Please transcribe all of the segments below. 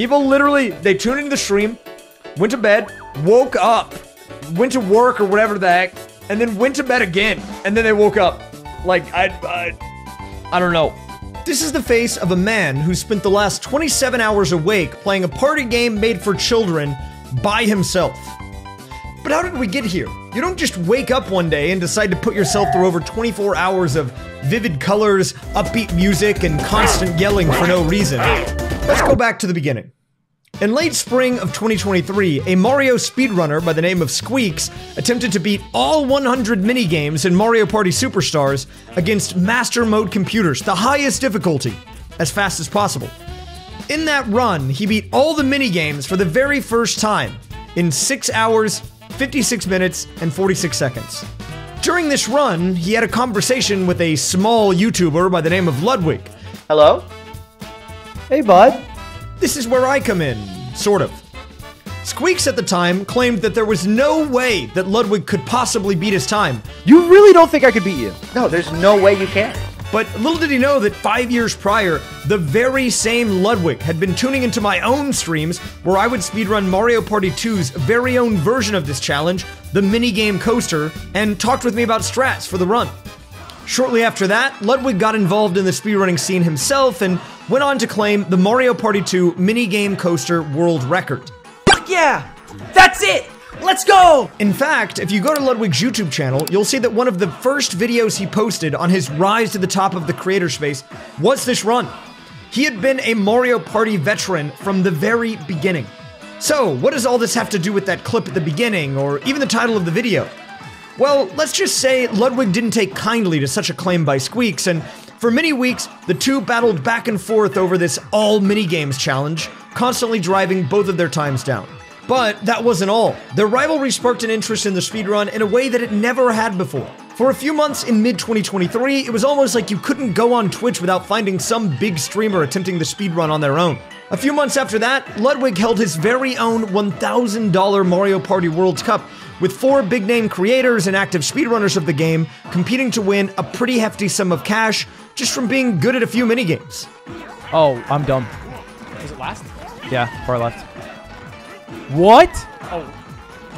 People literally, they tuned into the stream, went to bed, woke up, went to work or whatever the heck, and then went to bed again, and then they woke up. Like, I, I, I don't know. This is the face of a man who spent the last 27 hours awake playing a party game made for children by himself. But how did we get here? You don't just wake up one day and decide to put yourself through over 24 hours of vivid colors, upbeat music, and constant yelling for no reason. Let's go back to the beginning. In late spring of 2023, a Mario speedrunner by the name of Squeex attempted to beat all 100 minigames in Mario Party Superstars against Master Mode computers, the highest difficulty, as fast as possible. In that run, he beat all the minigames for the very first time in 6 hours, 56 minutes, and 46 seconds. During this run, he had a conversation with a small YouTuber by the name of Ludwig. Hello? Hey, bud. This is where I come in, sort of. Squeex at the time claimed that there was no way that Ludwig could possibly beat his time, You really don't think I could beat you? No, there's no way you can. but little did he know that five years prior, the very same Ludwig had been tuning into my own streams where I would speedrun Mario Party 2's very own version of this challenge, the minigame coaster, and talked with me about strats for the run. Shortly after that, Ludwig got involved in the speedrunning scene himself and went on to claim the Mario Party 2 minigame coaster world record. Fuck yeah! That's it! Let's go! In fact, if you go to Ludwig's YouTube channel, you'll see that one of the first videos he posted on his rise to the top of the creator space was this run. He had been a Mario Party veteran from the very beginning. So, what does all this have to do with that clip at the beginning, or even the title of the video? Well, let's just say Ludwig didn't take kindly to such a claim by Squeex, and for many weeks, the two battled back and forth over this all minigames challenge, constantly driving both of their times down. But that wasn't all. Their rivalry sparked an interest in the speedrun in a way that it never had before. For a few months in mid 2023, it was almost like you couldn't go on Twitch without finding some big streamer attempting the speedrun on their own. A few months after that, Ludwig held his very own $1,000 Mario Party World Cup, with four big name creators and active speedrunners of the game competing to win a pretty hefty sum of cash just from being good at a few minigames. Oh, I'm dumb. Was it last? Yeah, far left. What? Oh.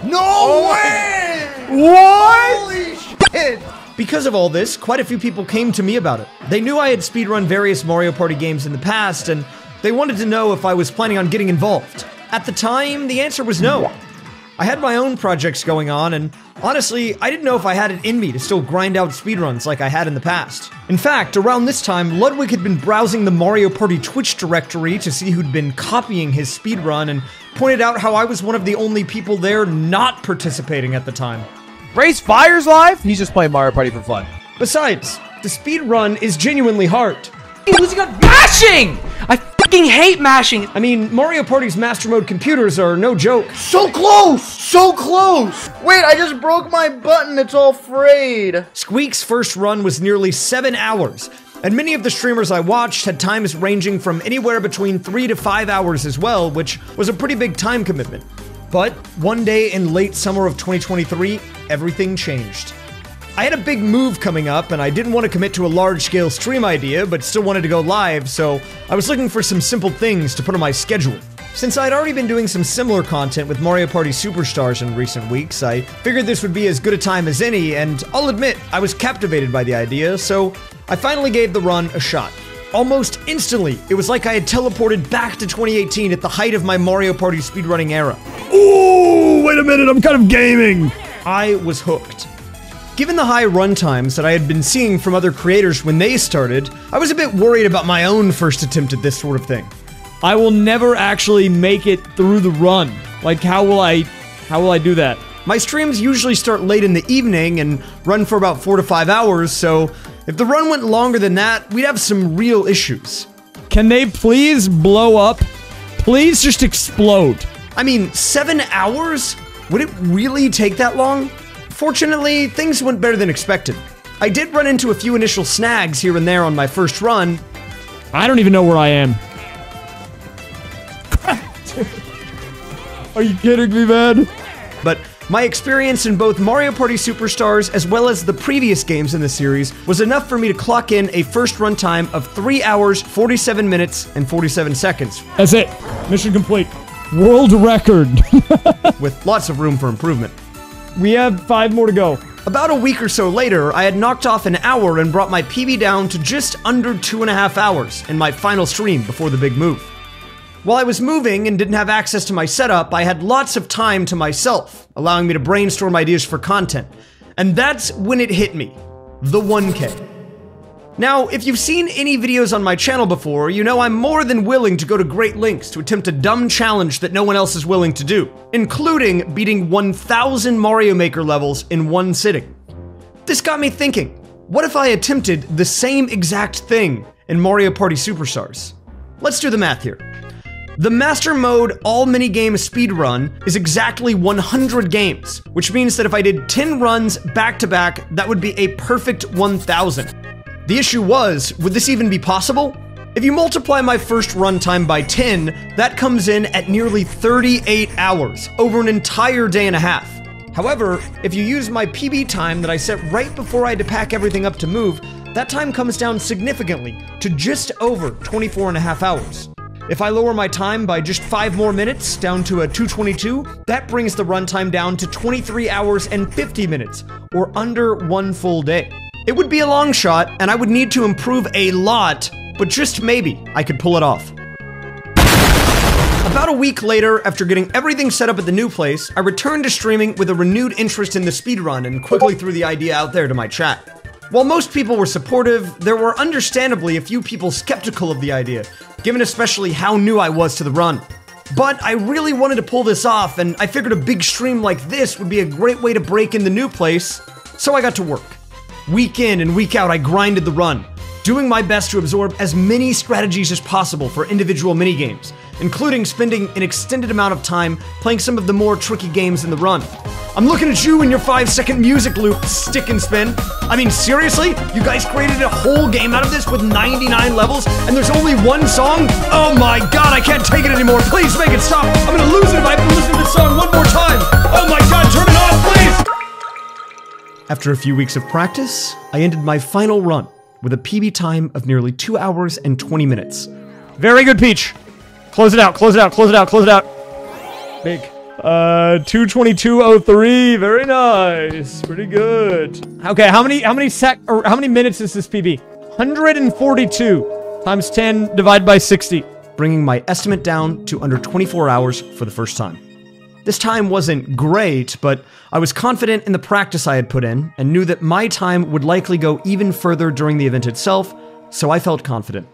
No oh. way! What? Holy shit! Because of all this, quite a few people came to me about it. They knew I had speedrun various Mario Party games in the past, and they wanted to know if I was planning on getting involved. At the time, the answer was no. I had my own projects going on, and honestly, I didn't know if I had it in me to still grind out speedruns like I had in the past. In fact, around this time, Ludwig had been browsing the Mario Party Twitch directory to see who'd been copying his speedrun and pointed out how I was one of the only people there not participating at the time. Raysfire's live? He's just playing Mario Party for fun. Besides, the speedrun is genuinely hard. Losing on mashing! I fucking hate mashing! I mean, Mario Party's Master Mode computers are no joke. So close! So close! Wait, I just broke my button. It's all frayed. Squeex's first run was nearly seven hours, and many of the streamers I watched had times ranging from anywhere between three to five hours as well, which was a pretty big time commitment. But one day in late summer of 2023, everything changed. I had a big move coming up, and I didn't want to commit to a large scale stream idea, but still wanted to go live, so I was looking for some simple things to put on my schedule. Since I'd already been doing some similar content with Mario Party Superstars in recent weeks, I figured this would be as good a time as any, and I'll admit, I was captivated by the idea, so I finally gave the run a shot. Almost instantly, it was like I had teleported back to 2018 at the height of my Mario Party speedrunning era. Ooh, wait a minute, I'm kind of gaming. I was hooked. Given the high run times that I had been seeing from other creators when they started, I was a bit worried about my own first attempt at this sort of thing. I will never actually make it through the run. Like, how will I, how will I do that? My streams usually start late in the evening and run for about four to five hours, so if the run went longer than that, we'd have some real issues. Can they please blow up? Please just explode. I mean, seven hours? Would it really take that long? Fortunately, things went better than expected. I did run into a few initial snags here and there on my first run. I don't even know where I am. Are you kidding me, man? But My experience in both Mario Party Superstars as well as the previous games in the series was enough for me to clock in a first run time of 3 hours, 47 minutes, and 47 seconds, That's it. Mission complete. World record. with lots of room for improvement. We have five more to go. About a week or so later, I had knocked off an hour and brought my PB down to just under two and a half hours in my final stream before the big move. While I was moving and didn't have access to my setup, I had lots of time to myself, allowing me to brainstorm ideas for content. And that's when it hit me the 1K. Now, if you've seen any videos on my channel before, you know I'm more than willing to go to great lengths to attempt a dumb challenge that no one else is willing to do, including beating 1000 Mario Maker levels in one sitting. This got me thinking what if I attempted the same exact thing in Mario Party Superstars? Let's do the math here. The Master Mode All Minigame Speedrun is exactly 100 games, which means that if I did 10 runs back to back, that would be a perfect 1000. The issue was, would this even be possible? If you multiply my first runtime by 10, that comes in at nearly 38 hours, over an entire day and a half. However, if you use my PB time that I set right before I had to pack everything up to move, that time comes down significantly to just over 24 and a half hours. If I lower my time by just 5 more minutes down to a 222, that brings the runtime down to 23 hours and 50 minutes, or under one full day. It would be a long shot, and I would need to improve a lot, but just maybe I could pull it off. About a week later, after getting everything set up at the new place, I returned to streaming with a renewed interest in the speedrun and quickly threw the idea out there to my chat. While most people were supportive, there were understandably a few people skeptical of the idea, given especially how new I was to the run. But I really wanted to pull this off, and I figured a big stream like this would be a great way to break in the new place, so I got to work. Week in and week out, I grinded the run, doing my best to absorb as many strategies as possible for individual minigames, including spending an extended amount of time playing some of the more tricky games in the run. I'm looking at you and your five second music loop, stick and spin. I mean, seriously? You guys created a whole game out of this with 99 levels, and there's only one song? Oh my god, I can't take it anymore. Please make it stop. I'm gonna lose it if I listen to this song one more time. Oh my god, turn it off! After a few weeks of practice, I ended my final run with a PB time of nearly 2 hours and 20 minutes. Very good, Peach. Close it out, close it out, close it out, close it out. Big. Uh, 222.03. Very nice. Pretty good. Okay, how many how many sec or how many minutes is this PB? 142 times 10 divided by 60. bringing my estimate down to under 24 hours for the first time. This time wasn't great, but I was confident in the practice I had put in and knew that my time would likely go even further during the event itself, so I felt confident.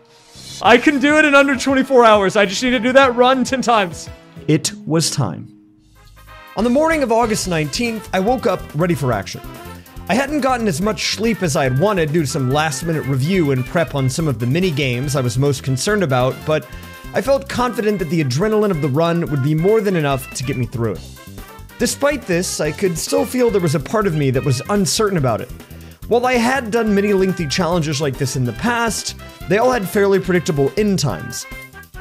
I can do it in under 24 hours. I just need to do that run 10 times. It was time. On the morning of August 19th, I woke up ready for action. I hadn't gotten as much sleep as I had wanted due to some last minute review and prep on some of the mini games I was most concerned about, but I felt confident that the adrenaline of the run would be more than enough to get me through it. Despite this, I could still feel there was a part of me that was uncertain about it. While I had done many lengthy challenges like this in the past, they all had fairly predictable end times.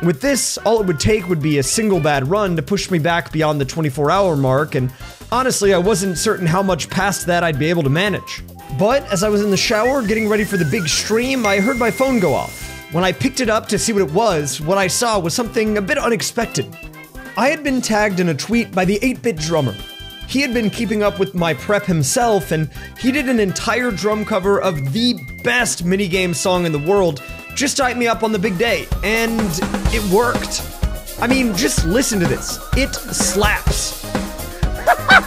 With this, all it would take would be a single bad run to push me back beyond the 24 hour mark, and honestly, I wasn't certain how much past that I'd be able to manage. But as I was in the shower getting ready for the big stream, I heard my phone go off. When I picked it up to see what it was, what I saw was something a bit unexpected. I had been tagged in a tweet by the 8 bit drummer. He had been keeping up with my prep himself, and he did an entire drum cover of the best minigame song in the world just to hype me up on the big day, and it worked. I mean, just listen to this. It slaps.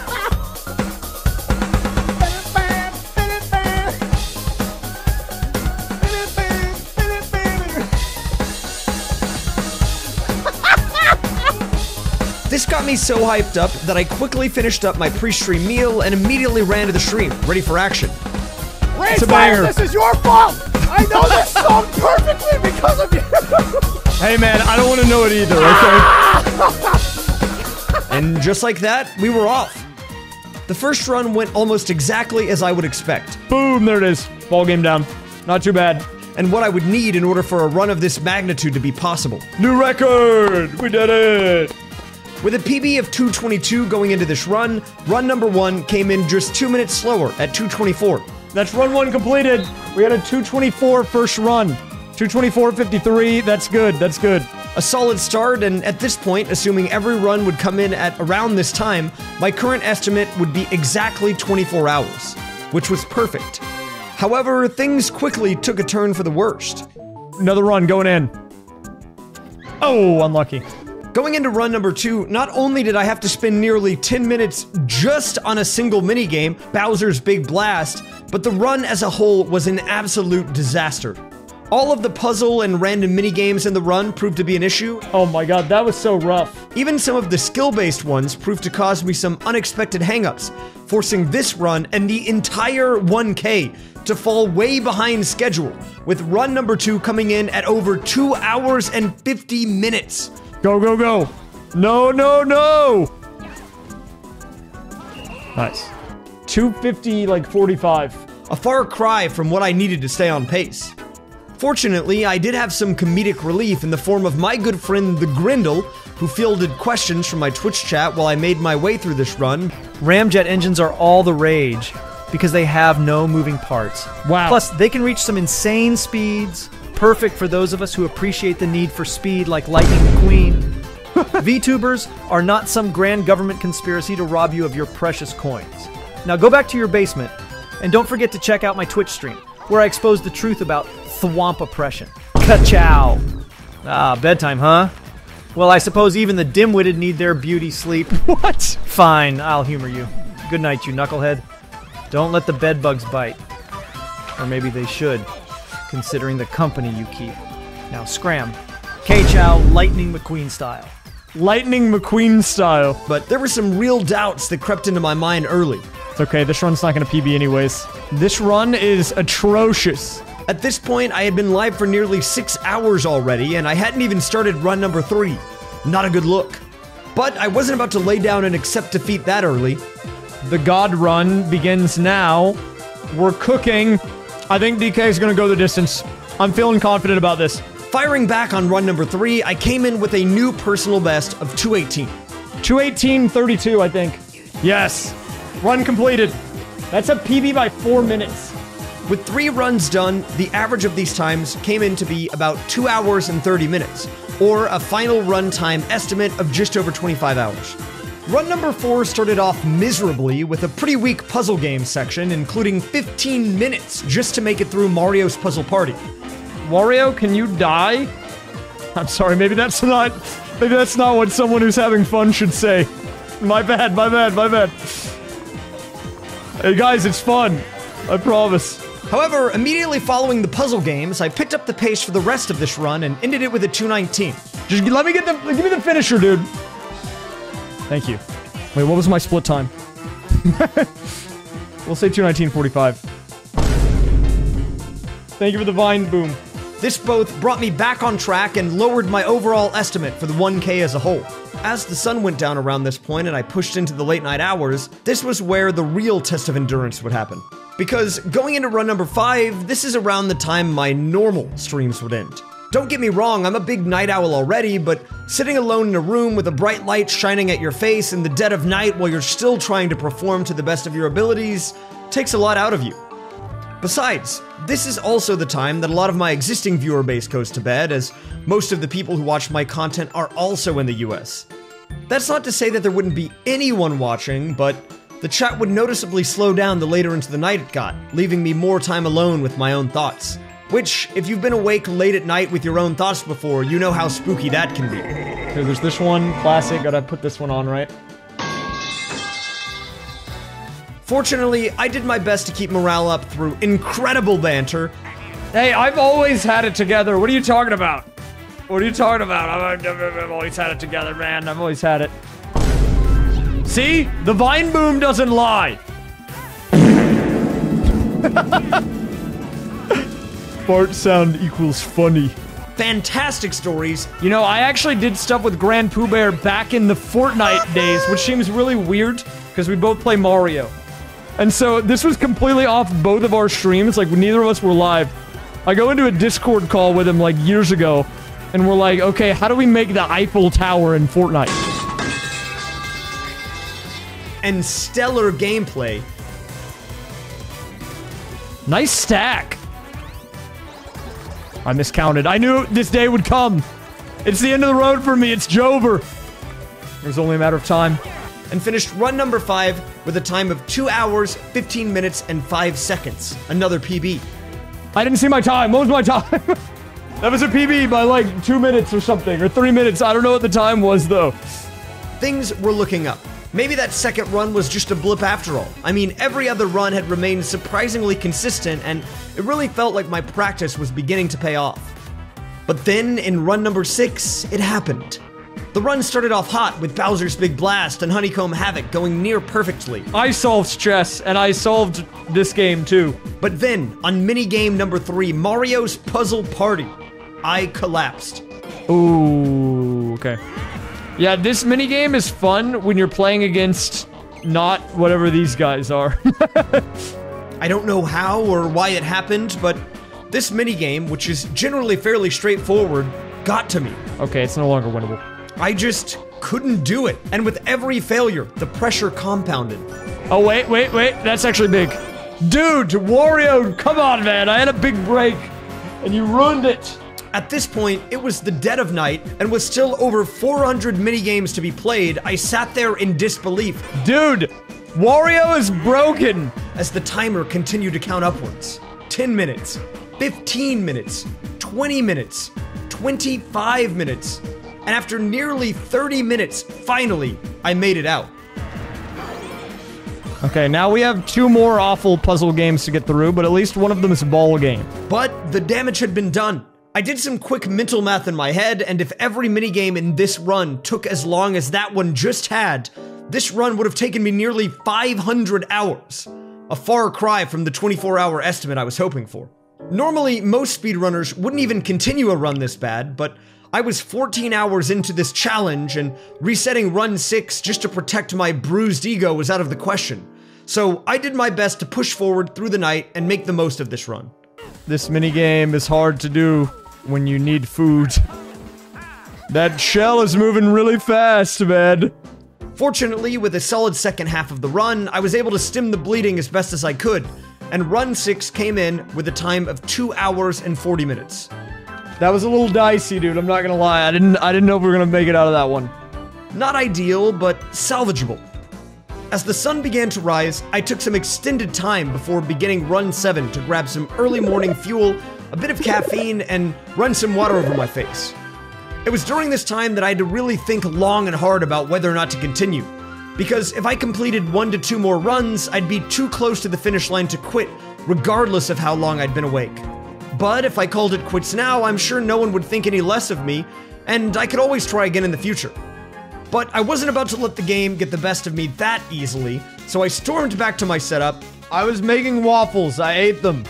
me so hyped up that I quickly finished up my pre-stream meal and immediately ran to the stream, ready for action. A banger. This is your fault. I know this song perfectly because of you. Hey man, I don't want to know it either, okay? And just like that, we were off. The first run went almost exactly as I would expect, Boom, there it is. Ball game down. Not too bad. and what I would need in order for a run of this magnitude to be possible. New record! We did it! With a PB of 222 going into this run, run number one came in just two minutes slower at 224. That's run one completed. We had a 224 first run. 224.53. That's good. That's good. A solid start, and at this point, assuming every run would come in at around this time, my current estimate would be exactly 24 hours, which was perfect. However, things quickly took a turn for the worst. Another run going in. Oh, unlucky. Going into run number two, not only did I have to spend nearly 10 minutes just on a single minigame, Bowser's Big Blast, but the run as a whole was an absolute disaster. All of the puzzle and random minigames in the run proved to be an issue. Oh my god, that was so rough. Even some of the skill based ones proved to cause me some unexpected hangups, forcing this run and the entire 1K to fall way behind schedule, with run number two coming in at over 2 hours and 50 minutes. Go, go, go. No, no, no. Nice. 250, like 45. A far cry from what I needed to stay on pace. Fortunately, I did have some comedic relief in the form of my good friend the Grindle, who fielded questions from my Twitch chat while I made my way through this run. Ramjet engines are all the rage because they have no moving parts. Wow. Plus, they can reach some insane speeds, perfect for those of us who appreciate the need for speed like Lightning McQueen. VTubers are not some grand government conspiracy to rob you of your precious coins. Now go back to your basement, and don't forget to check out my Twitch stream, where I expose the truth about thwomp oppression. Ka-chow! Ah, bedtime, huh? Well, I suppose even the dim-witted need their beauty sleep. What? Fine, I'll humor you. Good night, you knucklehead. Don't let the bedbugs bite. Or maybe they should, considering the company you keep. Now scram. K-Chow, Lightning McQueen style. Lightning McQueen style. But there were some real doubts that crept into my mind early. It's okay, this run's not gonna PB anyways. This run is atrocious. At this point, I had been live for nearly six hours already, and I hadn't even started run number three. Not a good look. But I wasn't about to lay down and accept defeat that early. The God run begins now. We're cooking. I think DK is gonna go the distance. I'm feeling confident about this. Firing back on run number three, I came in with a new personal best of 218. 218.32, I think. Yes. Run completed. That's a PB by four minutes. With three runs done, the average of these times came in to be about 2 hours and 30 minutes, or a final run time estimate of just over 25 hours. Run number 4 started off miserably with a pretty weak puzzle game section, including 15 minutes just to make it through Mario's Puzzle Party. Wario, can you die? I'm sorry, maybe that's not maybe that's not what someone who's having fun should say. My bad, my bad, my bad. Hey guys, it's fun. I promise. However, immediately following the puzzle games, I picked up the pace for the rest of this run and ended it with a 219. Just let me get the give me the finisher, dude. Thank you. Wait, what was my split time? we'll say 219.45. Thank you for the vine boom. This both brought me back on track and lowered my overall estimate for the 1K as a whole. As the sun went down around this point and I pushed into the late night hours, this was where the real test of endurance would happen. Because going into run number 5, this is around the time my normal streams would end. Don't get me wrong, I'm a big night owl already, but sitting alone in a room with a bright light shining at your face in the dead of night while you're still trying to perform to the best of your abilities takes a lot out of you. Besides, this is also the time that a lot of my existing viewer base goes to bed, as most of the people who watch my content are also in the US. That's not to say that there wouldn't be anyone watching, but the chat would noticeably slow down the later into the night it got, leaving me more time alone with my own thoughts. Which, if you've been awake late at night with your own thoughts before, you know how spooky that can be. Okay, there's this one, classic. Gotta put this one on, right? Fortunately, I did my best to keep morale up through incredible banter, Hey, I've always had it together. What are you talking about? What are you talking about? I've, I've- I've always had it together, man. I've always had it. See? The vine boom doesn't lie. Fart sound equals funny. fantastic stories, You know, I actually did stuff with GrandPOOBear back in the Fortnite days, which seems really weird because we both play Mario. And so this was completely off both of our streams. Like, neither of us were live. I go into a Discord call with him like years ago, and we're like, okay, how do we make the Eiffel Tower in Fortnite? and stellar gameplay. Nice stack. I miscounted. I knew this day would come. It's the end of the road for me. It's Jover. There's only a matter of time. and finished run number 5 with a time of 2 hours, 15 minutes, and 5 seconds. Another PB. I didn't see my time. What was my time? that was a PB by like two minutes or something, or three minutes. I don't know what the time was though. Things were looking up. Maybe that second run was just a blip after all. I mean, every other run had remained surprisingly consistent, and it really felt like my practice was beginning to pay off. But then, in run number 6, it happened. The run started off hot with Bowser's Big Blast and Honeycomb Havoc going near perfectly. I solved chess, and I solved this game too. But then, on minigame number 3, Mario's Puzzle Party, I collapsed. Ooh, okay. Yeah, this minigame is fun when you're playing against not whatever these guys are. I don't know how or why it happened, but this minigame, which is generally fairly straightforward, got to me. okay, it's no longer winnable. I just couldn't do it. And with every failure, the pressure compounded. Oh, wait, wait, wait. That's actually big. Dude, Wario, come on, man. I had a big break, and you ruined it. At this point, it was the dead of night, and with still over 400 minigames to be played, I sat there in disbelief Dude, Wario is broken. as the timer continued to count upwards. 10 minutes, 15 minutes, 20 minutes, 25 minutes, and after nearly 30 minutes, finally, I made it out. Okay, now we have two more awful puzzle games to get through, but at least one of them is a ball game. But the damage had been done. I did some quick mental math in my head, and if every minigame in this run took as long as that one just had, this run would have taken me nearly 500 hours. A far cry from the 24 hour estimate I was hoping for. Normally, most speedrunners wouldn't even continue a run this bad, but I was 14 hours into this challenge, and resetting run 6 just to protect my bruised ego was out of the question. So I did my best to push forward through the night and make the most of this run. This minigame is hard to do when you need food. That shell is moving really fast, man. Fortunately, with a solid second half of the run, I was able to stem the bleeding as best as I could, and run 6 came in with a time of 2 hours and 40 minutes. That was a little dicey, dude. I'm not gonna lie. I didn't. I didn't know if we were gonna make it out of that one. Not ideal, but salvageable. As the sun began to rise, I took some extended time before beginning run 7 to grab some early morning fuel, a bit of caffeine, and run some water over my face. It was during this time that I had to really think long and hard about whether or not to continue. Because if I completed one to two more runs, I'd be too close to the finish line to quit, regardless of how long I'd been awake. But if I called it quits now, I'm sure no one would think any less of me, and I could always try again in the future. But I wasn't about to let the game get the best of me that easily, so I stormed back to my setup, I was making waffles. I ate them.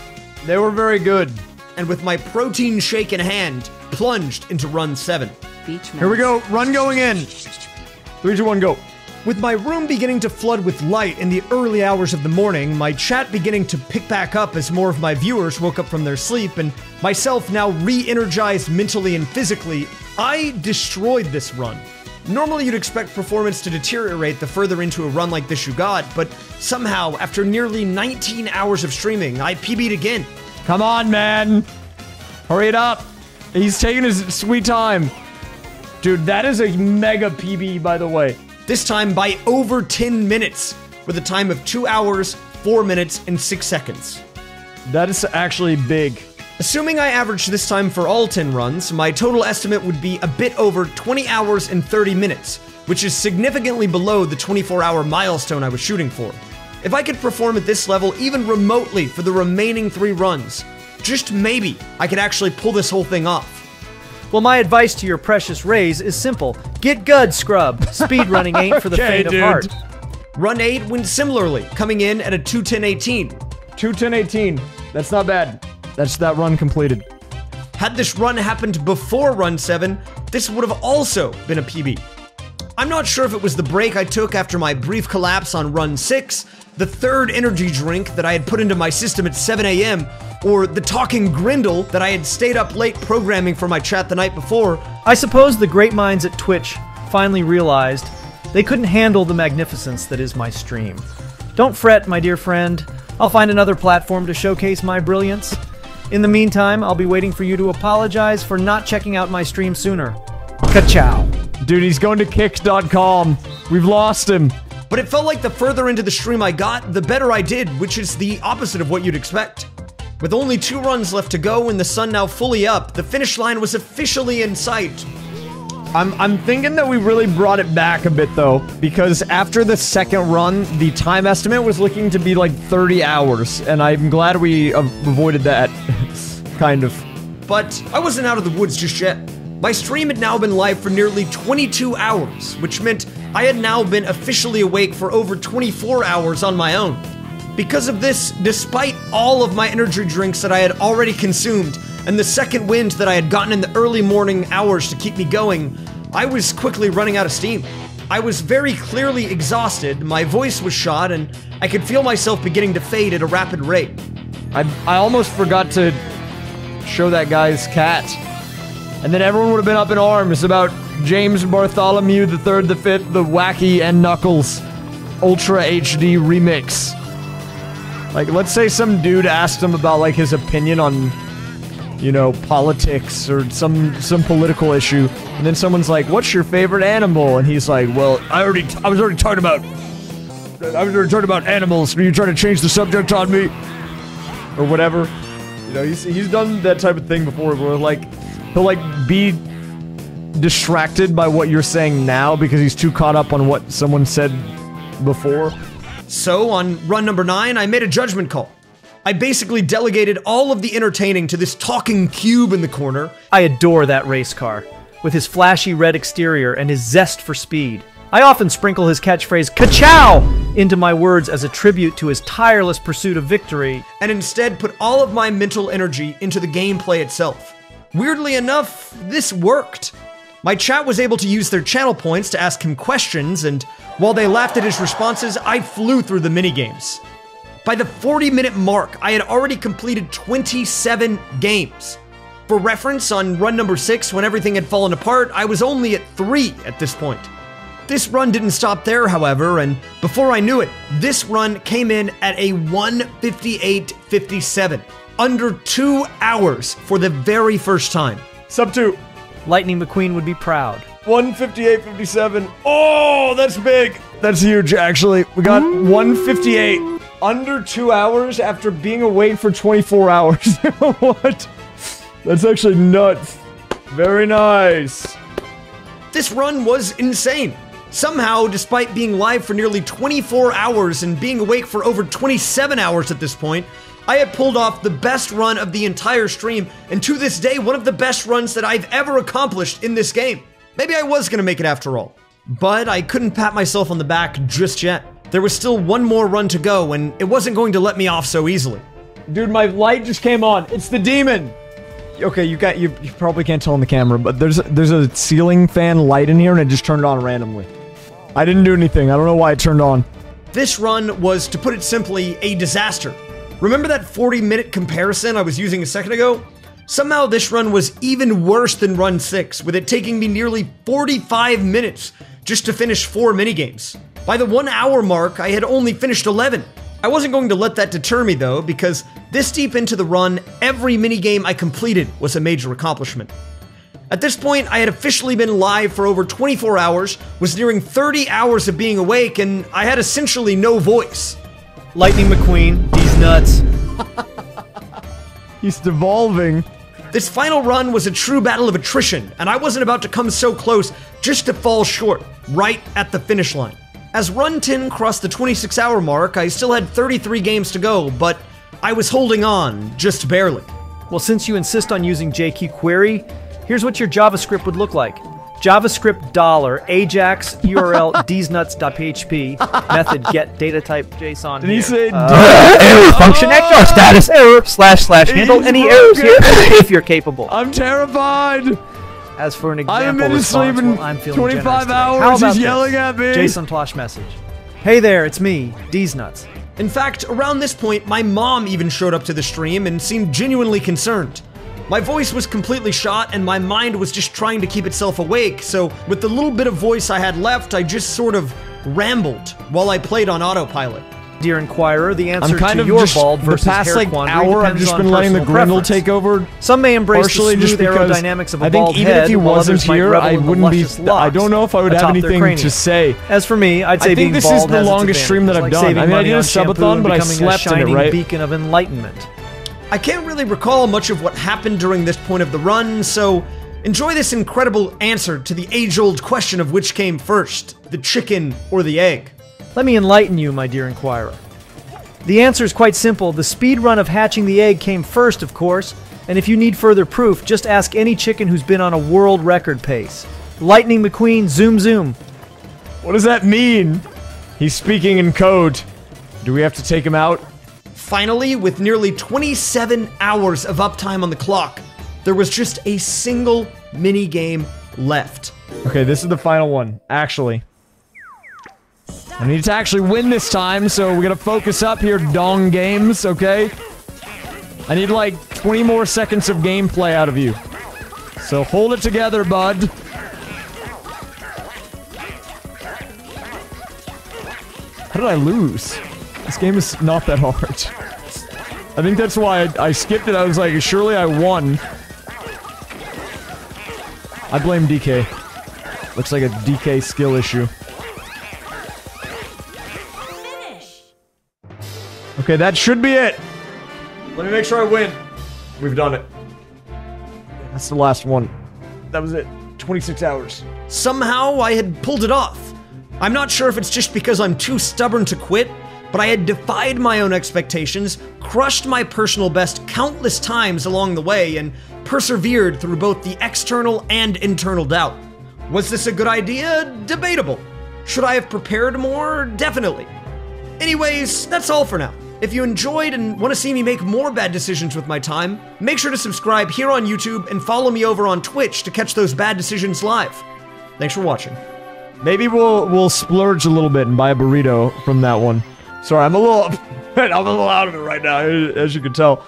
They were very good. and with my protein shake in hand, plunged into run 7. Here we go. Run going in. Three, two, one, go. With my room beginning to flood with light in the early hours of the morning, my chat beginning to pick back up as more of my viewers woke up from their sleep, and myself now re energized mentally and physically, I destroyed this run. Normally, you'd expect performance to deteriorate the further into a run like this you got, but somehow, after nearly 19 hours of streaming, I PB'd again. Come on, man. Hurry it up. He's taking his sweet time. Dude, that is a mega PB, by the way. This time by over 10 minutes, with a time of 2 hours, 4 minutes, and 6 seconds. That is actually big. Assuming I averaged this time for all 10 runs, my total estimate would be a bit over 20 hours and 30 minutes, which is significantly below the 24 hour milestone I was shooting for. If I could perform at this level even remotely for the remaining three runs, just maybe I could actually pull this whole thing off. Well, my advice to your precious rays is simple: get good, scrub. Speedrunning ain't for the Okay, faint dude. of heart. Run 8 went similarly, coming in at a 210.18. 21018. That's not bad. That's that run completed. Had this run happened before run 7, this would have also been a PB. I'm not sure if it was the break I took after my brief collapse on run 6, the third energy drink that I had put into my system at 7 a.m., or the talking grindle that I had stayed up late programming for my chat the night before. I suppose the great minds at Twitch finally realized They couldn't handle the magnificence that is my stream. Don't fret, my dear friend. I'll find another platform to showcase my brilliance. In the meantime, I'll be waiting for you to apologize for not checking out my stream sooner. Ka-chow. Dude, he's going to kicks.com. We've lost him. But it felt like the further into the stream I got, the better I did, which is the opposite of what you'd expect. With only two runs left to go and the sun now fully up, the finish line was officially in sight. I'm, I'm thinking that we really brought it back a bit though, because after the second run, the time estimate was looking to be like 30 hours, and I'm glad we avoided that. kind of. But I wasn't out of the woods just yet. My stream had now been live for nearly 22 hours, which meant I had now been officially awake for over 24 hours on my own. Because of this, despite all of my energy drinks that I had already consumed and the second wind that I had gotten in the early morning hours to keep me going, I was quickly running out of steam. I was very clearly exhausted, my voice was shot, and I could feel myself beginning to fade at a rapid rate. I, I almost forgot to show that guy's cat. And then everyone would have been up in arms about James Bartholomew the Third, the Fifth, the Wacky and Knuckles Ultra HD remix. Like, let's say some dude asked him about like his opinion on, you know, politics or some some political issue, and then someone's like, "What's your favorite animal?" And he's like, "Well, I already, I was already talking about, I was already talking about animals. Are you trying to change the subject on me, or whatever?" You know, he's he's done that type of thing before, where like he'll like be distracted by what you're saying now because he's too caught up on what someone said before. So, on run number nine, I made a judgment call. I basically delegated all of the entertaining to this talking cube in the corner, I adore that race car, with his flashy red exterior and his zest for speed. I often sprinkle his catchphrase "Ka-chow" into my words as a tribute to his tireless pursuit of victory. and instead put all of my mental energy into the gameplay itself. Weirdly enough, this worked. My chat was able to use their channel points to ask him questions, and while they laughed at his responses, I flew through the minigames. By the 40 minute mark, I had already completed 27 games. For reference, on run number 6, when everything had fallen apart, I was only at 3 at this point. This run didn't stop there, however, and before I knew it, this run came in at a 158.57, under two hours for the very first time. Sub two. Lightning McQueen would be proud. 158.57. Oh, that's big. That's huge, actually. We got 158 under two hours after being awake for 24 hours. what? That's actually nuts. Very nice. This run was insane. Somehow, despite being live for nearly 24 hours and being awake for over 27 hours at this point, I had pulled off the best run of the entire stream, and to this day, one of the best runs that I've ever accomplished in this game. Maybe I was gonna make it after all. But I couldn't pat myself on the back just yet. There was still one more run to go, and it wasn't going to let me off so easily. Dude, my light just came on. It's the demon. Okay, you got you, you probably can't tell on the camera, but there's there's a ceiling fan light in here and it just turned on randomly. I didn't do anything. I don't know why it turned on. This run was, to put it simply, a disaster. Remember that 40 minute comparison I was using a second ago? Somehow this run was even worse than run 6, with it taking me nearly 45 minutes just to finish 4 minigames. By the 1 hour mark, I had only finished 11. I wasn't going to let that deter me though, because this deep into the run, every minigame I completed was a major accomplishment. At this point, I had officially been live for over 24 hours, was nearing 30 hours of being awake, and I had essentially no voice. Lightning McQueen, these nuts. He's devolving. This final run was a true battle of attrition, and I wasn't about to come so close just to fall short, right at the finish line. As run 10 crossed the 26 hour mark, I still had 33 games to go, but I was holding on, just barely. Well, since you insist on using JQ Query, here's what your JavaScript would look like. JavaScript dollar Ajax URL dsnuts.php method get data type JSON. Did he here. say uh, error oh. function XR status error slash slash handle He's any errors here if you're capable. I'm terrified. As for an example, I'm example in his response, sleep in well, I'm feeling 25 generous today. hours, How he's about yelling this? at me. JSON Plosh message. Hey there, it's me, Dsnuts. In fact, around this point, my mom even showed up to the stream and seemed genuinely concerned. My voice was completely shot and my mind was just trying to keep itself awake, so with the little bit of voice I had left, I just sort of rambled while I played on autopilot. Dear Inquirer, the answer I'm kind to of your just bald the versus past hair like quandary hour. I've just on been letting the personal Grendel take over. Some may embrace Partially the just smooth because aerodynamics of a I think bald even head, if he wasn't here, I wouldn't be. I don't know if I would have anything to say. As for me, I'd say I think being this bald is the longest stream that I've advantages, done. I mean, I money did a subathon, but I becoming slept a in it, right? beacon of enlightenment. I can't really recall much of what happened during this point of the run, so enjoy this incredible answer to the age old question of which came first the chicken or the egg. Let me enlighten you, my dear Inquirer. The answer is quite simple. The speed run of hatching the egg came first, of course, and if you need further proof, just ask any chicken who's been on a world record pace. Lightning McQueen, zoom zoom. What does that mean? He's speaking in code. Do we have to take him out? Finally, with nearly 27 hours of uptime on the clock, there was just a single mini game left. Okay, this is the final one. Actually. I need to actually win this time, so we gotta focus up here, Dong Games, okay? I need like 20 more seconds of gameplay out of you. So hold it together, bud. How did I lose? This game is not that hard. I think that's why I, I skipped it. I was like, surely I won. I blame DK. Looks like a DK skill issue. Okay, that should be it. Let me make sure I win. We've done it. That's the last one. That was it. 26 hours. Somehow I had pulled it off. I'm not sure if it's just because I'm too stubborn to quit, but I had defied my own expectations, crushed my personal best countless times along the way, and persevered through both the external and internal doubt. Was this a good idea? Debatable. Should I have prepared more? Definitely. Anyways, that's all for now. If you enjoyed and want to see me make more bad decisions with my time, make sure to subscribe here on YouTube and follow me over on Twitch to catch those bad decisions live. Thanks for watching. Maybe we'll we'll splurge a little bit and buy a burrito from that one. Sorry, I'm a little I'm a little out of it right now, as you can tell.